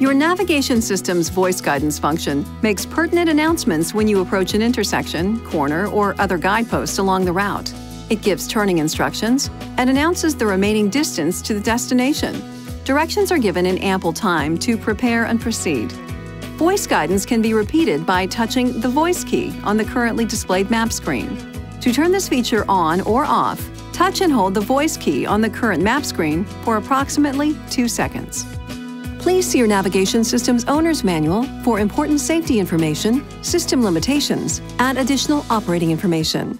Your navigation system's voice guidance function makes pertinent announcements when you approach an intersection, corner, or other guidepost along the route. It gives turning instructions and announces the remaining distance to the destination. Directions are given in ample time to prepare and proceed. Voice guidance can be repeated by touching the voice key on the currently displayed map screen. To turn this feature on or off, touch and hold the voice key on the current map screen for approximately two seconds. Please see your navigation system's owner's manual for important safety information, system limitations, and additional operating information.